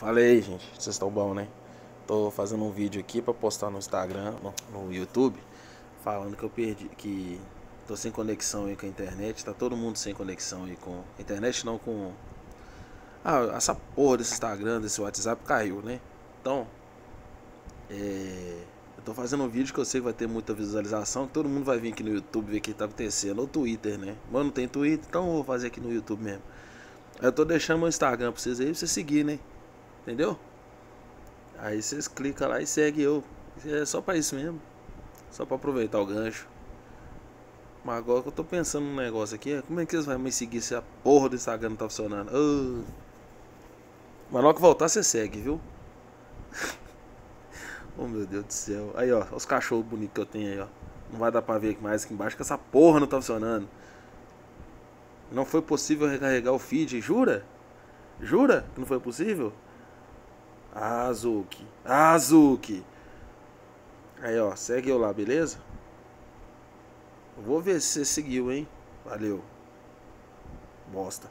Fala aí, gente. Vocês estão bom, né? Tô fazendo um vídeo aqui pra postar no Instagram, no, YouTube, falando que eu perdi, que tô sem conexão aí com a internet. Tá todo mundo sem conexão aí com internet, não com. Ah, essa porra desse Instagram, desse WhatsApp caiu, né? Então, é... eu tô fazendo um vídeo que eu sei que vai ter muita visualização, que todo mundo vai vir aqui no YouTube ver o que tá acontecendo, ou Twitter, né? Mas não tem Twitter, então eu vou fazer aqui no YouTube mesmo. Eu tô deixando meu Instagram pra vocês aí, pra vocês seguir, né? Entendeu? Aí vocês clicam lá e seguem eu. É só pra isso mesmo. Só pra aproveitar o gancho. Mas agora que eu tô pensando num negócio aqui, como é que vocês vão me seguir se a porra do Instagram não tá funcionando? Oh. Mas logo que voltar você segue, viu? oh meu Deus do céu. Aí ó, os cachorros bonitos que eu tenho aí, ó. Não vai dar pra ver aqui mais aqui embaixo que essa porra não tá funcionando. Não foi possível recarregar o feed, jura? Jura que não foi possível? Azuki. Azuki. Aí, ó, segue eu lá, beleza? Vou ver se você seguiu, hein? Valeu. Bosta.